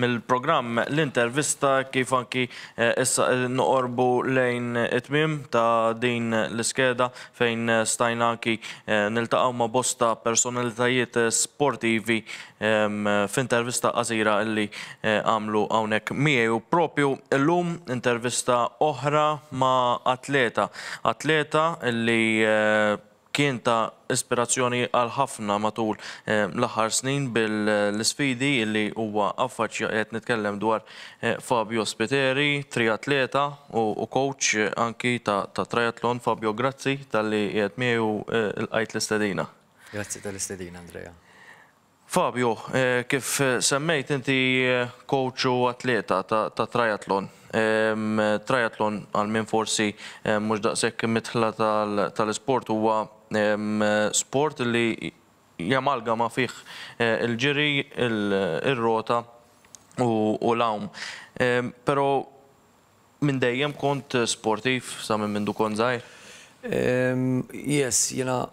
mill-programm L-Intervista kif anki issa qegħdin noqorbu lejn it-tmiem ta' din l-iskeda fejn stajna anki niltaqgħu ma' bosta personalitajiet sportivi f'intervista qasira li għamlu hawnhekk miegħi u propju llum intervista oħra ma' atleta, atleta li Kien ta' ispirazzjoni għal ħafna matul l-aħħar snin bil-isfidi li huwa affaċċja qiegħed nitkellem dwar Fabio Spiteri, triatleta u kowċ anki ta' triathlon. Fabio grazzi talli qiegħed miegħi u lqajt l-istedina. Grazzi tal-istedina Andrea. Fabio, kif semmejt inti kowċ u atleta ta' triathlon. Triathlon għal min forsi mhux daqshekk midħla tal-isport huwa sport li jamalgama fih il-ġiri, ir-rota u l-għawm. Pero minn dejjem kont sportiv sa minn mindu kont żgħir? Yes, jiena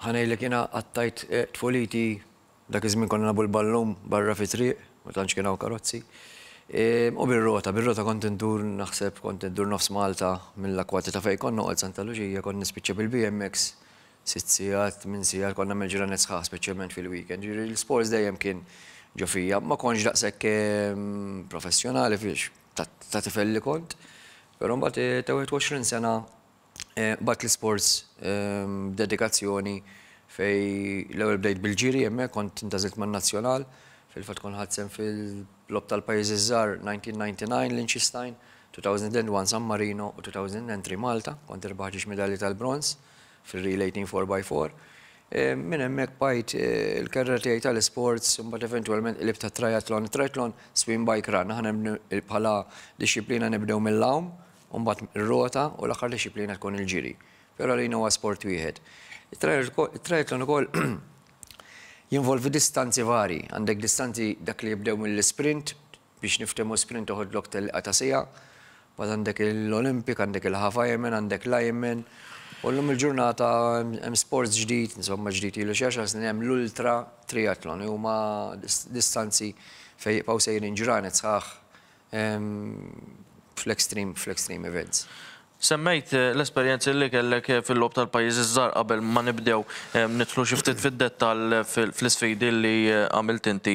Ħa ngħidlek jiena qattajt tfuliti, dak iż-żmien konna nagħbu l-ballun barra fit-triq, ma tantx kien hawn karozzi, u bir-rota, bir-rota kont indur naħseb kont indur nofs Malta mill-Akwati ta' fejn kont noqgħod Santa Luċija kont nispiċċa bil-BMX sitt siegħat, tmien siegħat konna nagħmel ġranet sħaħ speċjalment fil-weekend, jiġifieri l-isports dejjem kien ġo fija, ma kontx daqshekk professjonali fih ta' tifel li kont, però mbagħad ta' 21 sena Mbagħad l-isports b'dedikazzjoni fejn l-ewwel bdejt bil-ġiri hemmhekk kont intażilt man-nazzjonal. Fil-fatt kont ħadt sehem fil-Logħob tal-Pajjiżi ż-Żgħar 1999 Liechtenstein, 2001 San Marino u 2003 Malta. Kont irbaħt ġiex midalji tal-bronż fir-relay team four by four. Minn hemmhekk bqajt il-kerriera tiegħi tal-isports imbagħad eventwalment qlibt għat-triathlon. It-triathlon swim bike run. Aħna bħala dixxiplina nibdew mill-għawm u mbagħad ir-rota u l-aħħar dixxiplina tkun il-ġiri. Però għalina huwa sport wieħed. It-triathlon ukoll jinvolvi distanzi varji. Għandek distanzi dak li jibdew mill-isprint, biex niftehmu sprint toħodlok telqa ta' siegħa, mbagħad għandek l-Olympic, għandek il-Half Ironman, għandek l-Ironman, u llum il-ġurnata hemm sports ġdid, insomma ġdid ilu xi għaxar snin hemm l-ultra triathlon li huma distanzi fejn jibqgħu sejrin ġranet sħaħ. fl-extreme, fl-extreme events. Semmejt l-esperjenzi li kellek fil-Logħob tal-Pajjiż iż-Żgħar qabel ma nibdew nidħlu xi ftit fid-dettall fl-isfidi li għamilt inti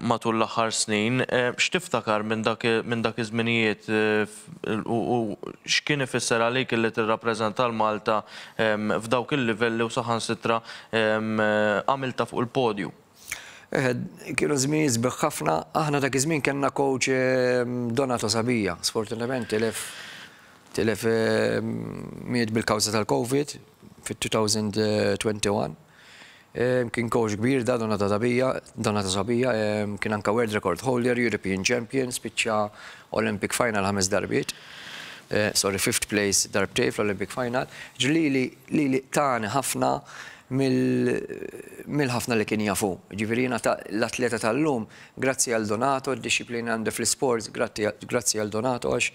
matul l-aħħar snin. X'tiftakar minn dak minn dak iż-żminijiet u x'kien ifisser għalik illi tirrappreżenta l-Malta f'dawk il-livelli u saħansitra għamiltha fuq il-podju? Ehed, kienu żminijiet sbieħ ħafna. Aħna dak iż-żmien kellna coach Donato Sabija. Sfortunatament tilef tilef miet bil-kawża tal-COVID fit-2021. Kien coach kbir da Donata Sabija, Donata Sabija, kien anka world record holder, European champion, spiċċa Olympic final ħames darbiet. Sorry, fifth place darbtej fl-Olympic final. Ġieli lili tani ħafna mill ħafna li kien jaf hu. Jiġifieri jiena l-atleta tal-lum grazzi għal Donato, d-dixxiplina li għandi fl-isports grazzi għal Donato għax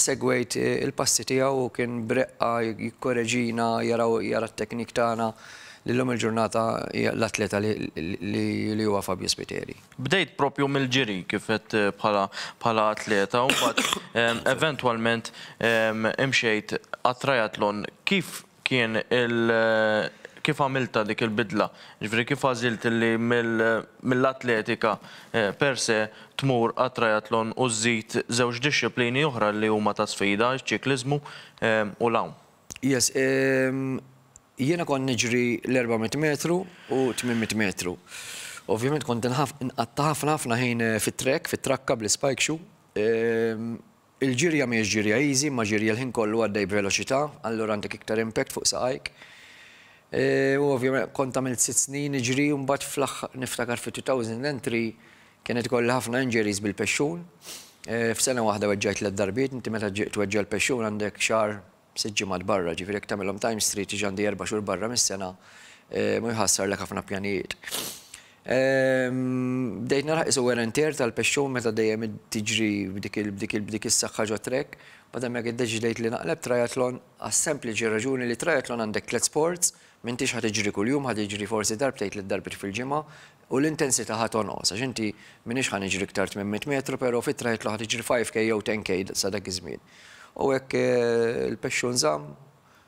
segwejt il-passi tiegħu u kien b'reqqa jikkoreġina jara t-teknik tagħna li llum il-ġurnata hija l-atleta li huwa Fabio Spiteri. Bdejt propju mill-ġiri kif għedt bħala bħala atleta u mbagħad eventwalment imxejt għat-triathlon. Kif kien il kif għamiltha dik il-bidla? Jiġifieri kif għażilt illi mill mill-atletika per se tmur għat-triathlon u żżid żewġ dixxiplini oħra li huma ta' sfida, iċ-ċikliżmu u l-għawm? Yes, jiena kont niġri l-400 metru u 800 metru. Ovvjament kont inqatta' ħafna ħafna ħin fit-trek, fit-trakka bl-ispike shoe. Il-ġirja mhijiex ġirja easy imma ġirja l-ħin kollu għaddej b'veloċità, allura għandek iktar impact fuq saqajk. U ovvjament kont għamilt sitt snin niġri u mbagħad fl-aħħar, niftakar fit-2003, Kienet ikollha ħafna injuries bil-pexxun. F'sena waħda weġġgħet tliet darbiet, inti meta tweġġa' l-pexxun għandek xahar sitt ġimgħat barra, ġifieri jekk tagħmilhom times three tiġi għandi erba' xhur barra mis-sena u jħassarlek ħafna pjanijiet. Bdejt nara qisu wear and tear tal-pexxun meta dejjem tiġri b'dik is-saħħa ġot-trekk. B'għad hemmhekk iddeċidejt li naqleb triathlon għas-sempliċi raġuni li triathlon għandek tliet sports, m'intix ħa tiġri kuljum, ħa tiġri forsi darbtejn tliet darbiet fil-ġimgħa, U l-intensità ħa tonqos, għax inti, m'iniex ħa niġri iktar 800 metru, però f'ittra jitlu' ħa tiġri 5K jew 10K sa dak iż-żmien. U hekk il-pexxu nżamm,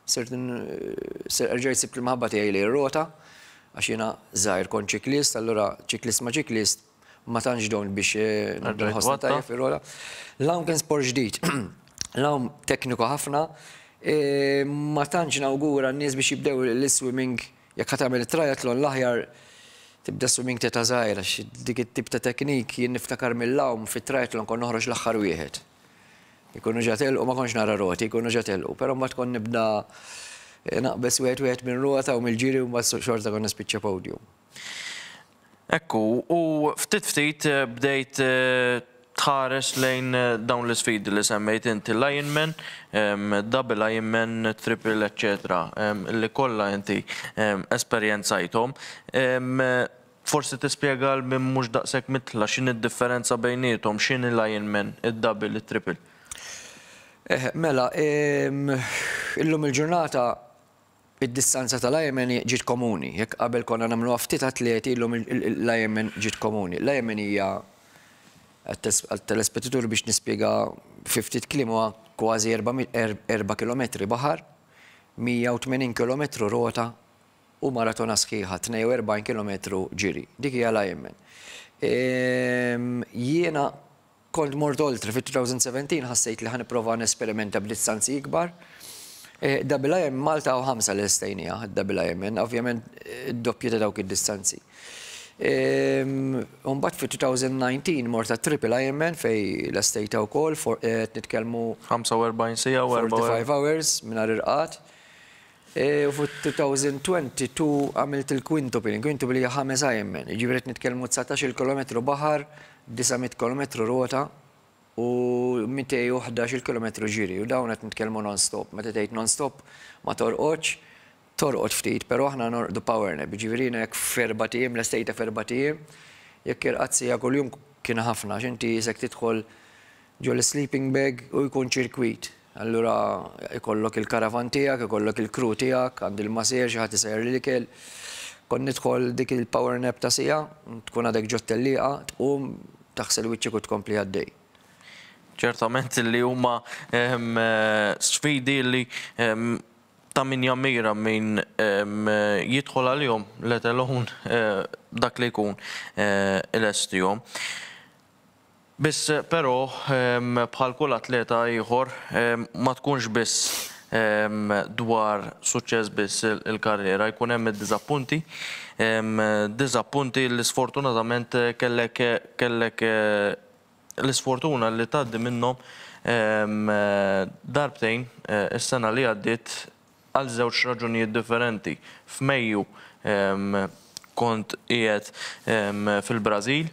sirt erġajt sibt l-imħabba tiegħi lejn ir-rota, għax jiena żgħir kont ċiklist, allura ċiklist ma' ċiklist, ma tantx dowmt biex nerġa' nħossni tajjeb fir-rota. L-hawn kien sport ġdid, l-hawn tekniku ħafna, ma tantx nawgura n-nies biex jibdew l-iswimming Jekk ħa tagħmel it-triathlon l-aħjar tibda swimming t'età żgħira għax dik it-tip ta' technique jien niftakar mill-għawm fit-triathlon kont noħroġ l-aħħar wieħed. Ikunu ġa telqu ma kontx nara roti jkunu ġa telqu però mbagħad kont nibda naqbeż wieħed wieħed minn rota u mill-ġiri u mbagħad xorta kont nispiċċa podium. Hekk hu, u ftit ftit bdejt tħares lejn dawn l-isfidi li semmejt inti, l-ironman, double ironman, triple eċċetera, li kollha inti esperjenzajthom. Forsi tispjega għal min mhux daqshekk mitla' x'inhi d-differenza bejniethom, x'inhi l-ironman, id-double, it-triple? Mela, illum il-ġurnata Id-distanza tal-Ironman ġiet komuni. Jekk qabel konna nagħmluha ftit atleti, illum l-Ironman ġiet komuni. L-Ironman hija, għat-telespettatur biex nispjega fi ftit kliem huwa kważi erba' kilometri baħar, 180 kilometru rota u maratona sħiħa, 42 kilometru ġiri. Dik hija l-Ironman. Jiena Kont mort oltre fit-2017 ħassejt li ħa nipprova nesperimenta b'distanzi ikbar. Double Ironman Malta u ħamsa li lestejniha, Double Ironman, ovvjament id-doppju ta' dawk id-distanzi. U mbagħad fit-2019 mort għat-Triple Ironman fejn lestejtha wkoll, qed nitkellmu. 45 siegħa u 45 hours. Mingħajr irqad. U fit-2022 għamilt il-quintupling. Il-quintupling hija ħames Ironman. Jiġifieri qed nitkellmu dsatax il-kilometru baħar, disa' mitt kilometru rota u mitej u ħdax il-kilometru ġiri. U dawn qed nitkellmu non-stop. Meta tgħid non-stop ma torqodx, torqod ftit, però aħna norqdu power nap. Jiġifieri jiena jekk f'erbgħat ijiem, lestejtha f'erbgħat ijiem, jekk irqadt siegħa kuljum kien ħafna għax inti jisek tidħol ġol-sleeping bag u jkun ċirkwit. Allura ikollok il-karavan tiegħek, ikollok il-crew tiegħek, għand il-massier xi ħadd isejħerli l-ikel. Kont nidħol dik il-power nap ta' siegħa, tkun għadek ġo t-tellieqa, tqum, taħsel wiċċek u tkompli għaddej. Ċertament li huma sfidi li ta' min jammira min jidħol għalihom, let alone dak li jkun ilestihom. Biss però, bħal kull atleta ieħor, ma tkunx biss dwar suċċess biss il-karriera, jkun hemm id-diżappunti, diżappunti li sfortunatament kellek kellek l-isfortuna li tgħaddi minnhom darbtejn is-sena li għaddiet. għal żewġ raġunijiet differenti. F'Mejju kont qiegħed fil-Brażil,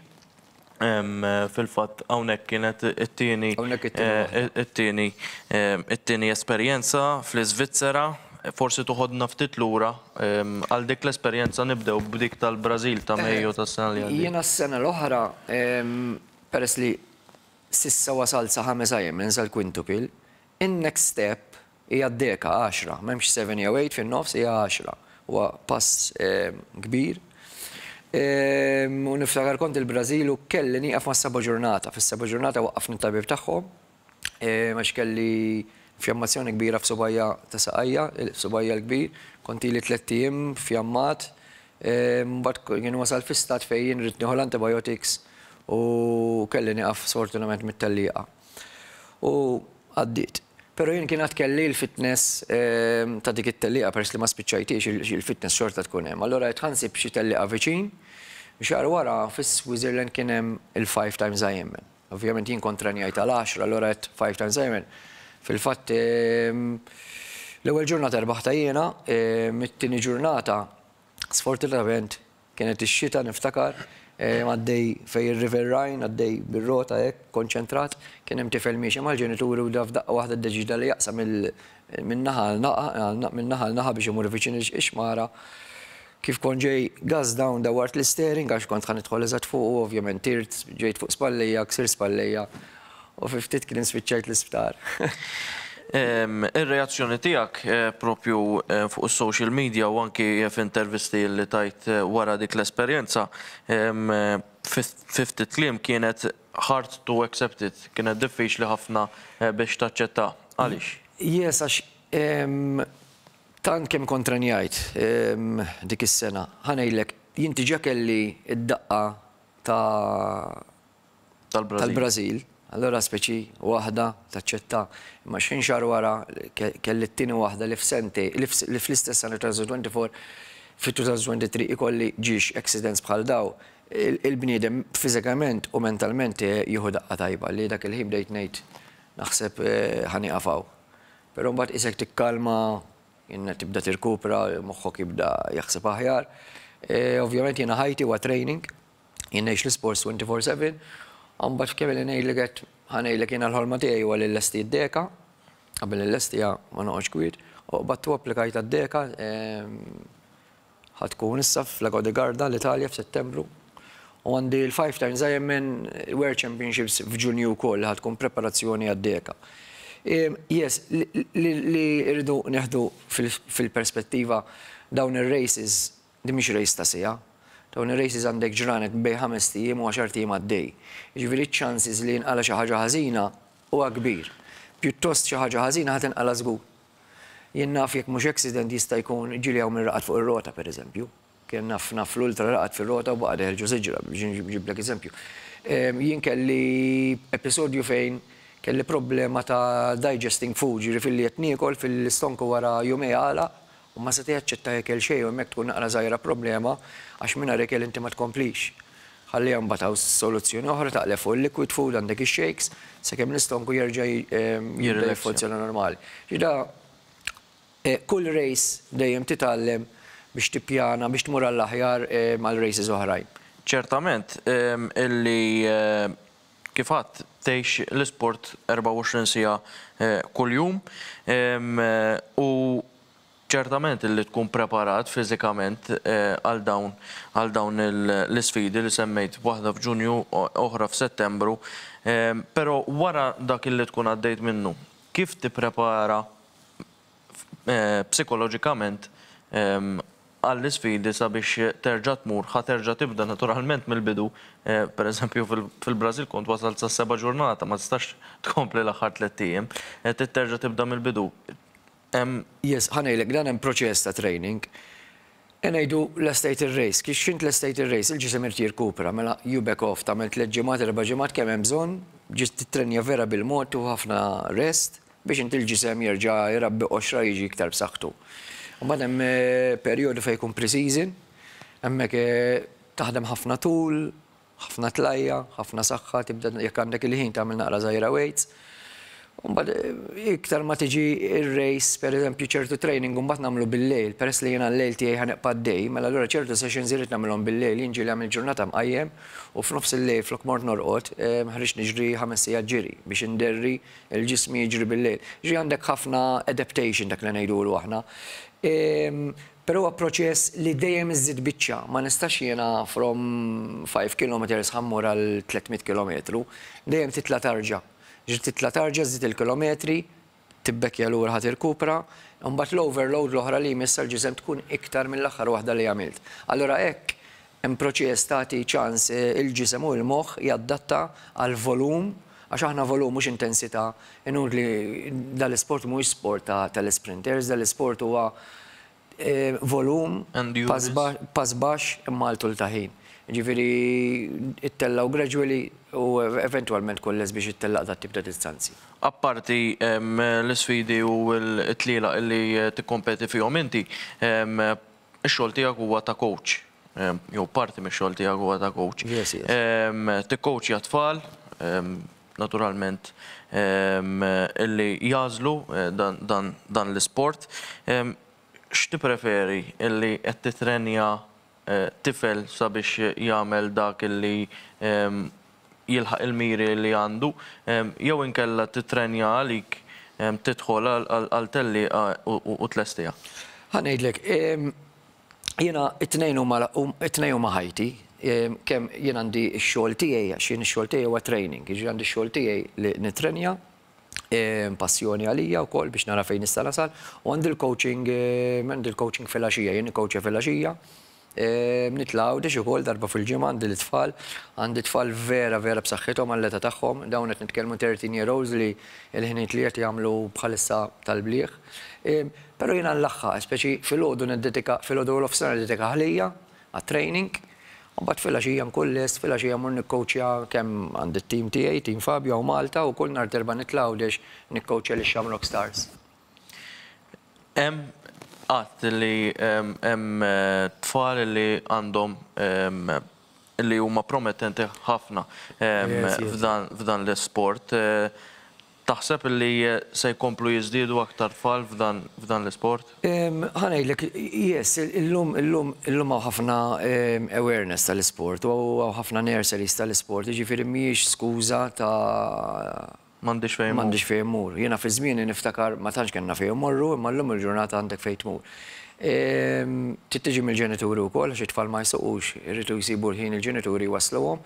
fil-fatt hawnhekk kienet it-tieni it-tieni it-tieni esperjenza fl-Iżvizzera. Forsi toħodna ftit lura għal dik l-esperjenza nibdew b'dik tal-Brażil ta' Mejju tas-sena li għaddiet. Jiena s-sena l-oħra peress li s'issa wasalt sa ħames IMNs għall-quintuple, in-next step Hija d-deka, għaxra, m'hemmx seven jew eight fin-nofs, hija għaxra. Huwa pass kbir. U niftakar kont il-Brażil u kelli nieqaf mas-seba' ġurnata. Fis-seba' ġurnata waqqafni t-tabib tagħhom għax kelli infjammazzjoni kbira f'subgħajja ta' saqajja, subgħajja l-kbir. Kont ili tlett ijiem infjammat. Mbagħad kien wasal fi stat fejn jien ridt nieħu l-antibiotics u kelli nieqaf sfortunament mit-tellieqa. u għaddiet. Però jien kien għad kelli l-fitness ta' dik it-tellieqa peress li ma spiċċajthiex, il-fitness xorta tkun hemm. Allura għedt ħa nsib xi tellieqa viċin. Xahar wara fis-Switzerland kien hemm il-Five Times Ironman. Ovvjament jien kont tranjajt għal għaxra, allura għedt Five Times Ironman. Fil-fatt l-ewwel ġurnata rbaħtha jiena, it-tieni ġurnata sfortunatament, Kienet ix-xita niftakar, għaddej fejn ir-River Rhine, għaddej bir-rota hekk, konċentrat, kien hemm tifel miexi mal-ġenituri u da f'daqqa waħda ddeċieda li jaqsam il minn naħa għal naqa' minn naħa għal naħa biex imur viċin ix-xmara. Kif kont ġej gas down dawwart l-isteering għax kont ħa nidħol eżatt fuqu, ovvjament tirt, ġejt fuq spallejja, ksirt spallejja. U fi ftit kliem spiċċajt l-isptar. Ir-reazzjoni tiegħek proprju fuq is-social media u anki f'intervisti li tajt wara dik l-esperjenza, fi ftit kliem kienet hard to accept it, kienet diffiċli ħafna biex taċċettah. Għaliex? Yes, għax tant kemm kont trenjajt dik is-sena, ħa ngħidlek, jien diġà kelli d-daqqa ta' tal-Brażil, allura speċi waħda taċċetta. Imma xħin xahar wara kelli t-tieni waħda li f'sentej, li fl-istess sena 2024, fit-2023 ikolli ġiex accidents bħal daw, il-bniedem fiżikament u mentalment jieħu daqqa tajba li dak il-ħin bdejt ngħid naħseb ħa nieqaf hawn. Però mbagħad qisek tikkalma, jiena tibda tirkupra, moħħok jibda jaħseb aħjar. Ovvjament jiena ħajti huwa training. Jien ngħix l-isports twenty four seven, u mbagħad kemm ilni ngħidlek qed ħa ngħidlek jiena l-ħolma tiegħi huwa li nlesti d-deka, qabel inlestiha ma noqgħodx kwiet, u qbadtu u applikajt għad-deka, ħa tkun issa f'Lago di Garda, l-Italja, f'Settembru, u għandi l-Five Times Ironman World Championships f'Ġunju wkoll li ħa tkun preparazzjoni għad-deka. Yes, li rridu nieħdu fil-perspettiva dawn ir-races Din mhix race ta' siegħa. Dawn ir-races għandek ġranet bejn ħamest ijiem u għaxart ijiem għaddej. Jiġifieri ċ-chances li jinqala' xi ħaġa ħażina huwa kbir. Pjuttost xi ħaġa ħażina ħa tinqala' żgur. Jien naf jekk mhux accident jista' jkun ġieli hawn min raqad fuq ir-rota pereżempju. Kien naf naf fl-Ultra raqad fir-rota u baqa' deher ġo siġra biex inġiblek eżempju. Jien kelli episodju fejn kelli problema ta' digesting food jiġifieri filli qed niekol filli l-istonku wara jumejn għalaq u ma seta' jaċċetta ikel xejn u hemmhekk tkun naqra żgħira problema għax mingħajr ikel inti ma tkomplix. Ħalliha mbagħad hawn soluzzjoni oħra taqleb fuq il-liquid food għandek ix-shakes sakemm l-istonku jerġa' jibda jiffunzjona normali. Ġifieri da kull race dejjem titgħallem biex tippjana biex tmur għall-aħjar għal races oħrajn. Ċertament illi Kif għedt, tgħix l-isport 24 siegħa kuljum u ċertament li tkun preparat fiżikament għal dawn għal dawn l-isfidi li semmejt, waħda f'Ġunju, oħra f'Settembru. Però wara dak li tkun għaddejt minnu, kif tipprepara psikoloġikament għall-isfidi sabiex terġa' tmur, ħa terġa' tibda naturalment mill-bidu, pereżempju fil-Brażil kont wasalt sas-seba' ġurnata, ma tistax tkompli l-aħħar tlett ijiem, trid terġa' tibda mill-bidu. Hemm. Yes, ħa ngħidlek, dan hemm proċess ta' training. Ngħidu lestejt ir-rejs. Kiex x'int lestejt ir-rejs, il-ġisem irid jirkupra. Mela, you back off, tagħmel tliet ġimgħat, erba' ġimgħat, kemm hemm bżonn, ġiet tittrenja vera bil-mod, tieħu ħafna rest, biex inti l-ġisem jerġa' jrabbi qoxra jiġi iktar b'saħħtu. Mbagħad hemm perjodu fejn jkun pre-season, hemmhekk taħdem ħafna tul, Ħafna tlajja, ħafna saħħa, tibda jekk għandek il-ħin tagħmel naqra żgħira weights. U mbagħad iktar ma tiġi r-race, pereżempju ċertu training u mbagħad nagħmlu bil-lejl, peress li jiena l-lejl tiegħi ħaneq pad-day, mela allura ċertu sessions irrid nagħmilhom bil-lejl, jien ġieli għamilt ġurnata mqajjem u f'nofs il-lejl flok mort norqod, ħriġt niġri ħames sigħat ġiri biex inderri l-ġismi jiġri bil-lejl. Jiġri għandek ħafna adaptation dak li ngħidulu aħna. Però huwa proċess li dejjem iżżid biċċa, ma nistax jiena from five kilometres ħa mmur għal tlett mitt kilometru, dejjem titla' tarġa', ġiet titla' tarġa' żżid il-kilometri, tibbekkja lura ħa tirkupra, imbagħad l-overload l-oħra li jmiss għall-ġisem tkun iktar mill-aħħar waħda li għamilt. Allura hekk Hemm proċess tagħti ċans il-ġisem u l-moħħ jaddatta għall-volum, għax aħna volum mhux intensità, inutli dan l-isport mhuwiex sport tal-isprinters, dan l-isport huwa volum, pass baxx imma għal tul ta' ħin. Jiġifieri ittellgħu gradually u eventwalment tkun lest biex ittellaq dat-tip ta' distanzi. Apparti l-isfidi u t-tlielaq li tikkompeti fihom inti, Ix-xogħol tiegħek huwa ta' kowċ, jew parti mix-xogħol tiegħek huwa ta' kowċ. Tikkowċja t-tfal, naturalment, illi jagħżlu dan l-isport. X'tippreferi, illi qed tittrenja tifel sabiex jagħmel dak illi jilħaq il-miri li għandu, jew inkella tittrenja għalik tidħol għal tellieqa u tlestiha? Ħa ngħidlek, jiena t-tnejn huma t-tnejn huma ħajti, kemm jien għandi x-xogħol tiegħi, għax jien ix-xogħol tiegħi huwa training, jiġifieri għandi x-xogħol tiegħi li nittrenja, Hemm passjoni għalija wkoll biex nara fejn nista' nasal u għandi l-coaching, għandi l-coaching filgħaxija, jien nikkowċja filgħaxija. Nitla' Għawdex ukoll darba fil-ġimgħa għandi l-itfal, għandi tfal vera vera b'saħħithom għall-età tagħhom, dawn qed nitkellmu thirteen year olds li l-ħinijiet li qed jagħmlu bħalissa tal-bliegħ. Però jiena nlaħħaq, speċi filgħodu niddedika, filgħodu u l-offsinar niddedikah lija, għat-training, u mbagħad filgħaxija nkun lest, filgħaxija mmur nikkowċja kemm għand it-tim tiegħi, Team Fabio hawn Malta, u kull nhar t'Erbgħa nitla' Għawdex nikkowċja lix-Shamrock Stars. Hemm għadd li hemm tfal li għandhom li huma promettenti ħafna f'dan l-isport. Taħseb li se jkomplu jiżdiedu aktar tfal f'dan l-isport? Ħa ngħidlek, yes, illum hawn ħafna awareness tal-isport u hawn ħafna nurseries tal-isport, jiġifieri mhijiex skuża ta' m'għandix fejn immur. M'għandix fejn immur. Jiena fi żmieni niftakar ma tantx kellna fejn immorru imma llum il-ġurnata għandek fejn tmur. Trid tiġi mill-ġenituri wkoll għax it-tfal ma jsuqux, iridu jsibu l-ħin il-ġenituri jwassluhom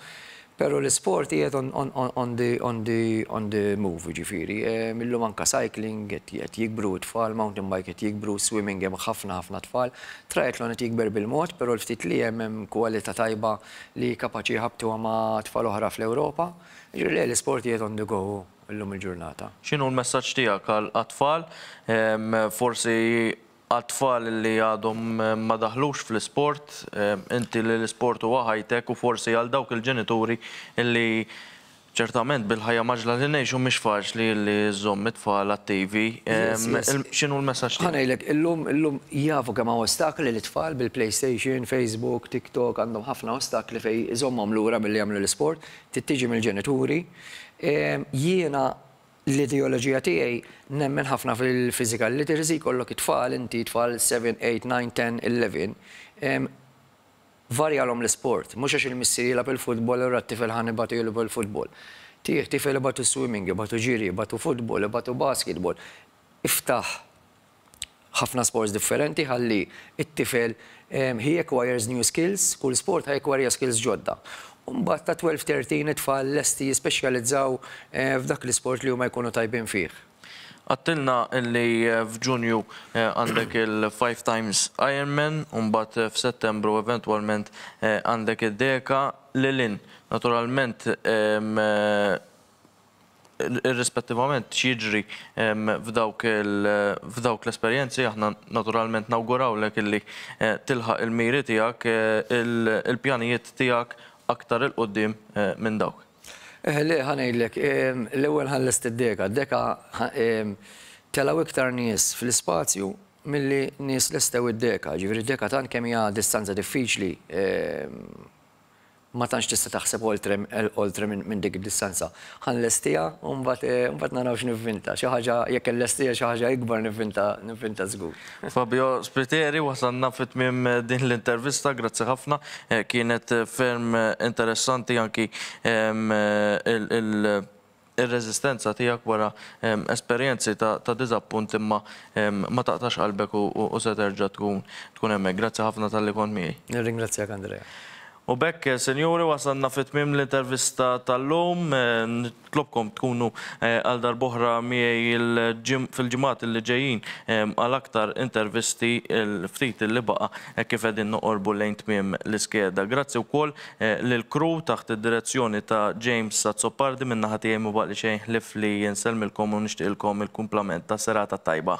Pero l-isport qiegħed on the move, jiġifieri illum anka cycling qed jikbru, it-tfal, mountain bike qed jikbru, swimming hemm ħafna ħafna tfal. Triathlon qed jikber bil-mod, pero l-ftit li hemm hemm kwalità tajba li kapaċi jħabbtuha ma' tfal oħra fl-Ewropa. Jiġifieri le, l-isport qiegħed on the go illum il-ġurnata. X'inhu l-messaġġ tiegħek għat-tfal? Forsi Għat-tfal li għadhom ma daħlux fl-isport, inti li l-isport huwa ħajtek u forsi għal dawk il-ġenituri li ċertament bil-ħajja mgħaġġla li ngħixu mhix faċli li żżomm it-tfal attivi, x'inhu l-messaġġ tiegħek? Ħa ngħidlek, illum, illum jafu kemm hawn ostakli li t-tfal bil-PlayStation, Facebook, TikTok, għandhom ħafna ostakli fejn iżommhom lura milli jagħmlu l-isport, trid tiġi mill-ġenituri. Jiena L-ideoloġija tiegħi, nemmen ħafna fil-physical literacy, jkollok it-tfal inti, tfal seven, eight, nine, ten, eleven, varjalhom l-isport. Mhux għax il-missier jilgħab il-futbol allura t-tifel ħa nibgħatu jilgħbu l-futbol. Tih, tifel ibgħatu swimming, ibgħatu ġiri, ibgħatu futbol, ibgħatu basketball. Iftaħ ħafna sports differenti ħalli t-tifel he acquires new skills, kull sport ħa jakkwarja skills ġodda. U mbagħad ta' 12, 13 it-tfal lesti jispeċjalizzaw f'dak l-isport li huma jkunu tajbin fih. Għedtilna li f'Ġunju għandek il-Five Times Ironman u mbagħad f'Settembru eventwalment għandek id-deka lil hinn naturalment Irrispettivament x'jiġri f'dawk l-esperjenzi, aħna naturalment nawgurawlek illi tilħaq il-miri tiegħek, il-pjanijiet tiegħek aktar 'il quddiem minn dawk. Le, ħa ngħidlek, l-ewwel ħa nlest id-deka. Deka telgħu iktar nies fl-ispazju milli nies lestew id-deka. Jiġifieri d-deka tant kemm hija distanza diffiċli, Ma tantx tista' taħseb oltre oltre minn dik id-distanza. Ħa nlestiha u mbagħad mbagħad naraw x'nivvinta. Xi ħaġa jekk inlestiha xi ħaġa ikbar nivvinta nivvinta żgur. Fabio Spiteri, wasalna fi tmiem din l-intervista, grazzi ħafna. Kienet ferm interessanti anki il Ir-reżistenza tiegħek wara esperjenzi ta' diżappunt imma ma taqtax qalbek u se terġa' tkun hemmhekk. Grazzi ħafna talli kont miegħi. Nirringrazzjak Andrea. U b'hekk sinjuri wasalna fi tmiem l-intervista tal-lum. Nitlobkom tkunu għal darb'oħra miegħi fil-ġimgħat li ġejjin għal aktar intervisti, il-ftit li baqa' hekk kif qegħdin noqorbu lejn tmiem l-iskeda. Grazzi wkoll. Lil Crew taħt id-direzzjoni ta' James Azzopardi minn naħa tiegħi mibaqli xejn ħlief li nsellmilkom u nixtiqilkom il-kumplament ta' serata tajba.